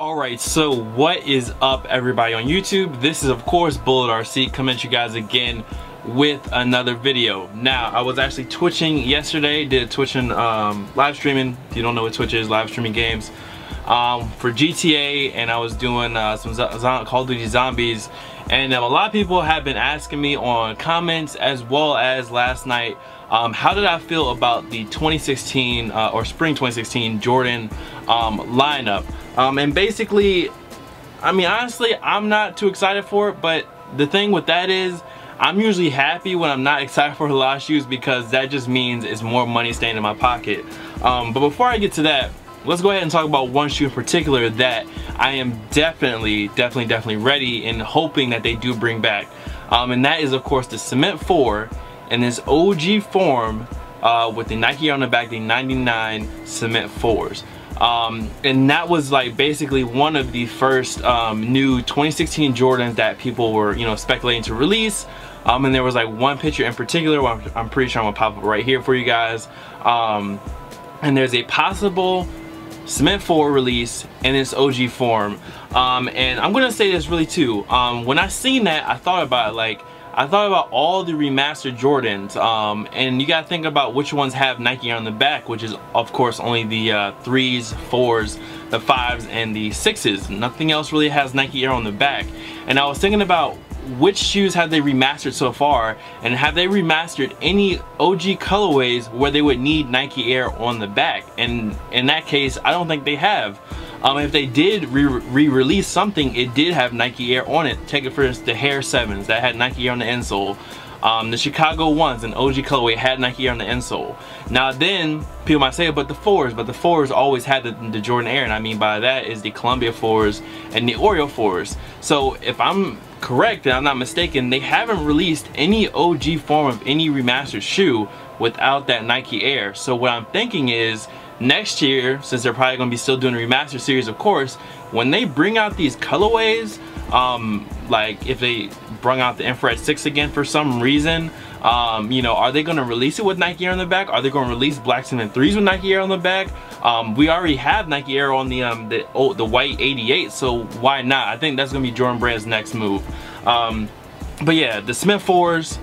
Alright, so what is up everybody on YouTube? This is of course Bullet RC coming at you guys again with another video. Now, I was actually twitching yesterday, did twitching um, live streaming. If you don't know what Twitch is, live streaming games. Um, for GTA and I was doing uh, some Call of Duty Zombies and um, a lot of people have been asking me on comments as well as last night um, how did I feel about the 2016 uh, or spring 2016 Jordan um, lineup um, and basically I mean honestly I'm not too excited for it but the thing with that is I'm usually happy when I'm not excited for a lot of shoes because that just means it's more money staying in my pocket um, but before I get to that let's go ahead and talk about one shoe in particular that I am definitely, definitely, definitely ready and hoping that they do bring back. Um, and that is, of course, the Cement 4 in this OG form uh, with the Nike on the back, the 99 Cement 4s. Um, and that was like basically one of the first um, new 2016 Jordans that people were, you know, speculating to release. Um, and there was like one picture in particular, I'm, I'm, pretty sure I'm gonna pop up right here for you guys. Um, and there's a possible Cement 4 release in its OG form. Um, and I'm gonna say this really too. Um, when I seen that, I thought about it, like, I thought about all the remastered Jordans, um, and you gotta think about which ones have Nike Air on the back, which is of course only the uh, threes, fours, the fives, and the sixes. Nothing else really has Nike Air on the back. And I was thinking about which shoes have they remastered so far and have they remastered any OG colorways where they would need Nike Air on the back and in that case I don't think they have um, if they did re-release something it did have Nike Air on it. Take it for the Hare 7s that had Nike Air on the insole um, the Chicago ones and OG colorway had Nike Air on the insole. Now then, people might say, but the fours, but the fours always had the, the Jordan Air, and I mean by that is the Columbia fours and the Oreo fours. So if I'm correct and I'm not mistaken, they haven't released any OG form of any remastered shoe without that Nike Air. So what I'm thinking is next year, since they're probably gonna be still doing a remaster series of course, when they bring out these colorways, um, like if they bring out the infrared 6 again for some reason, um, you know, are they gonna release it with Nike Air on the back? Are they gonna release Black Cement 3s with Nike Air on the back? Um, we already have Nike Air on the um, the, oh, the white 88, so why not? I think that's gonna be Jordan Brand's next move. Um, but yeah, the Cement 4s,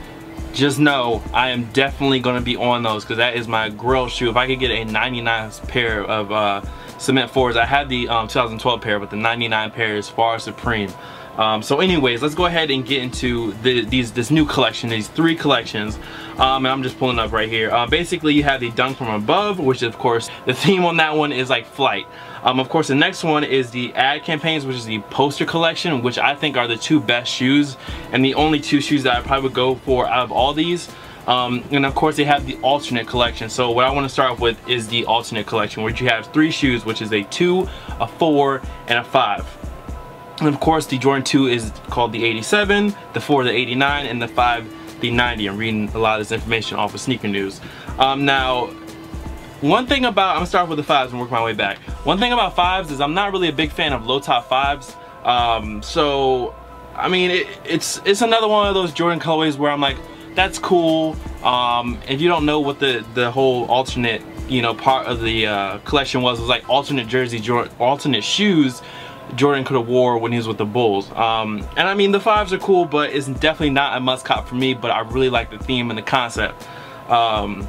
just know I am definitely gonna be on those because that is my grill shoe. If I could get a 99 pair of uh, Cement 4s, I had the um, 2012 pair, but the 99 pair is far supreme. Um, so anyways, let's go ahead and get into the, these this new collection, these three collections. Um, and I'm just pulling up right here. Uh, basically, you have the Dunk from Above, which of course, the theme on that one is like flight. Um, of course, the next one is the ad campaigns, which is the poster collection, which I think are the two best shoes and the only two shoes that I probably would go for out of all these. Um, and of course they have the alternate collection. So what I want to start off with is the alternate collection, which you have three shoes, which is a two, a four, and a five. And of course the Jordan 2 is called the 87, the 4 the 89, and the 5 the 90. I'm reading a lot of this information off of Sneaker News. Um, now, one thing about, I'm gonna start with the 5s and work my way back. One thing about 5s is I'm not really a big fan of low top 5s. Um, so, I mean, it, it's, it's another one of those Jordan colorways where I'm like, that's cool. Um, if you don't know what the, the whole alternate, you know, part of the uh, collection was, was like alternate jersey, alternate shoes Jordan could have wore when he was with the Bulls. Um, and I mean, the fives are cool, but it's definitely not a must cop for me, but I really like the theme and the concept. Um,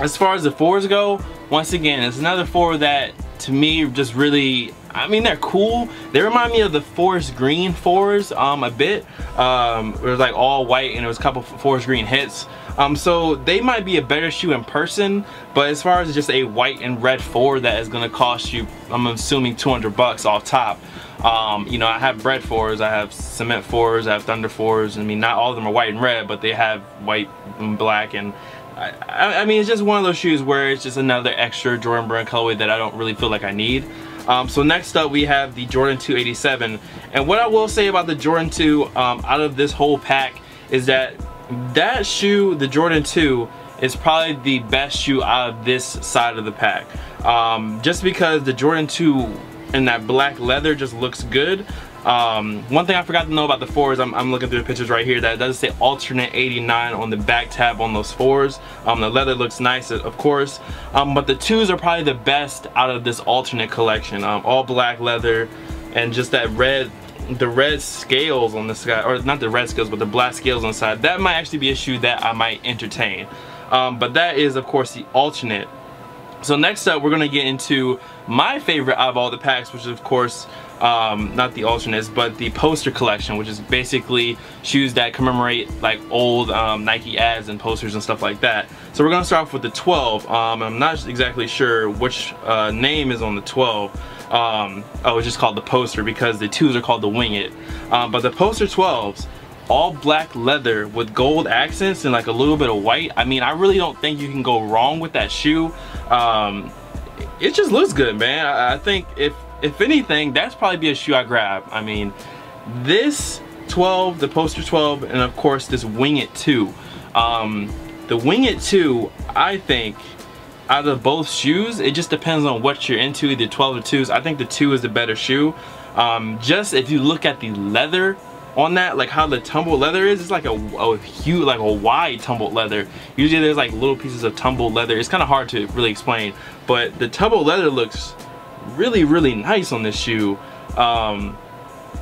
as far as the fours go, once again, it's another four that to me just really I mean they're cool they remind me of the forest green fours um a bit um it was like all white and it was a couple forest green hits um so they might be a better shoe in person but as far as just a white and red four that is gonna cost you I'm assuming 200 bucks off top um, you know, I have bread fours, I have cement fours, I have thunder fours. I mean, not all of them are white and red, but they have white and black and I, I, mean, it's just one of those shoes where it's just another extra Jordan Brand colorway that I don't really feel like I need. Um, so next up we have the Jordan 287 and what I will say about the Jordan 2 um, out of this whole pack is that that shoe, the Jordan 2, is probably the best shoe out of this side of the pack. Um, just because the Jordan 2 and that black leather just looks good Um, one thing I forgot to know about the fours, I'm, I'm, looking through the pictures right here, that does say alternate 89 on the back tab on those fours. Um, the leather looks nice, of course, um, but the twos are probably the best out of this alternate collection. Um, all black leather and just that red the red scales on this guy, or not the red scales, but the black scales on the side, that might actually be a shoe that I might entertain. Um, but that is, of course, the alternate. So next up, we're to get into my favorite out of all the packs, which is, of course, um, not the alternates, but the poster collection, which is basically shoes that commemorate like old um, Nike ads and posters and stuff like that. So we're gonna start off with the 12. Um, I'm not exactly sure which uh, name is on the 12. Um, oh, it's just called the poster because the twos are called the wing it. Um, but the poster 12s, all black leather with gold accents and like a little bit of white. I mean, I really don't think you can go wrong with that shoe. Um, it just looks good, man. I, think if if anything, that's probably be a shoe I grab. I mean, this 12, the poster 12, and of course this Wing It 2. Um, the Wing It 2, I think, out of both shoes, it just depends on what you're into, either 12 or 2s. I think the 2 is the better shoe. Um, just if you look at the leather on that, like how the tumbled leather is, it's like a, a huge, like a wide tumbled leather. Usually there's like little pieces of tumbled leather. It's kind of hard to really explain, but the tumbled leather looks really, really nice on this shoe. Um,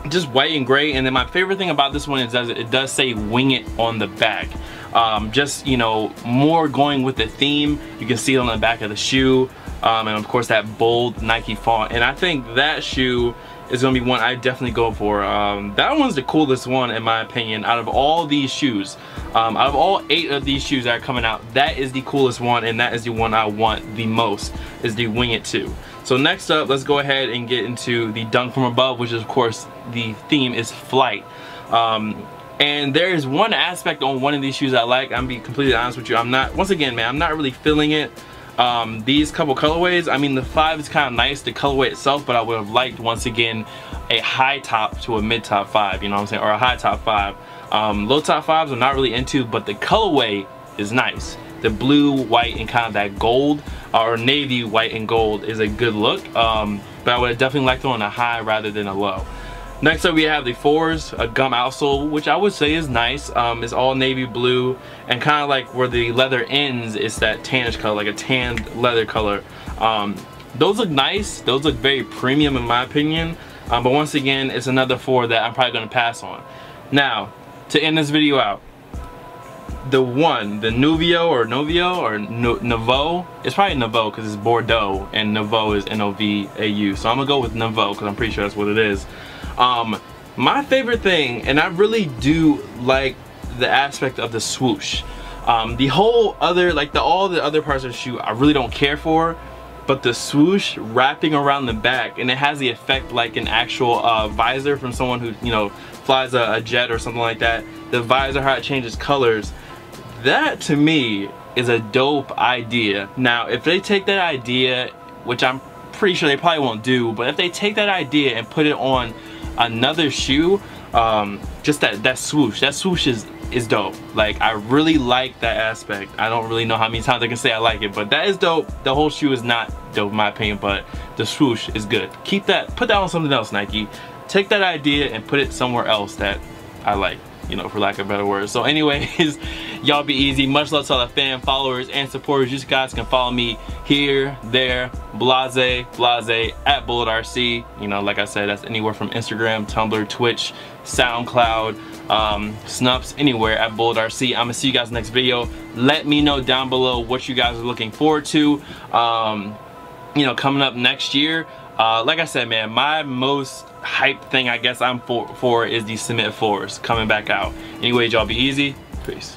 just white and gray. And then my favorite thing about this one is that it does say wing it on the back. Um, just, you know, more going with the theme. You can see it on the back of the shoe. Um, and of course that bold Nike font. And I think that shoe is gonna be one I definitely go for. Um, that one's the coolest one in my opinion out of all these shoes. Um, out of all eight of these shoes that are coming out, that is the coolest one and that is the one I want the most, is the Wing It 2. So next up, let's go ahead and get into the Dunk From Above, which is of course, the theme is flight. Um, and there is one aspect on one of these shoes I like. I'm gonna be completely honest with you. I'm not, once again, man, I'm not really feeling it. Um, these couple colorways, I mean, the five is kind of nice, the colorway itself, but I would have liked, once again, a high top to a mid top five, you know what I'm saying, or a high top five. Um, low top fives I'm not really into, but the colorway is nice. The blue, white, and kind of that gold, or navy, white, and gold is a good look, um, but I would have definitely liked it on a high rather than a low. Next up we have the fours, a gum outsole, which I would say is nice. Um, it's all navy blue and kind of like where the leather ends, it's that tannish color, like a tanned leather color. Um, those look nice. Those look very premium in my opinion. Um, but once again, it's another four that I'm probably going to pass on. Now, to end this video out, the one, the Nuvio or Novio or no, Nouveau, it's probably Nouveau because it's Bordeaux and Nouveau is N-O-V-A-U. So I'm going to go with Nouveau because I'm pretty sure that's what it is. Um, my favorite thing, and I really do like the aspect of the swoosh. Um, the whole other, like the all the other parts of the shoe, I really don't care for. But the swoosh wrapping around the back, and it has the effect like an actual uh, visor from someone who, you know, flies a, a jet or something like that. The visor, how it changes colors. That to me is a dope idea. Now, if they take that idea, which I'm pretty sure they probably won't do, but if they take that idea and put it on another shoe um, just that that swoosh that swoosh is is dope like I really like that aspect I don't really know how many times I can say I like it but that is dope the whole shoe is not dope in my opinion but the swoosh is good keep that put that on something else Nike take that idea and put it somewhere else that I like you know, for lack of better words. So anyways, y'all be easy. Much love to all the fan followers and supporters. You guys can follow me here, there, blase, blase, at Bullet RC. You know, like I said, that's anywhere from Instagram, Tumblr, Twitch, SoundCloud, um, Snupps, anywhere at Bullet RC. I'm gonna see you guys next video. Let me know down below what you guys are looking forward to. Um, you know, coming up next year. Uh, like I said, man, my most hype thing I guess I'm for, for is the Cement 4s coming back out. Anyways, y'all be easy. Peace.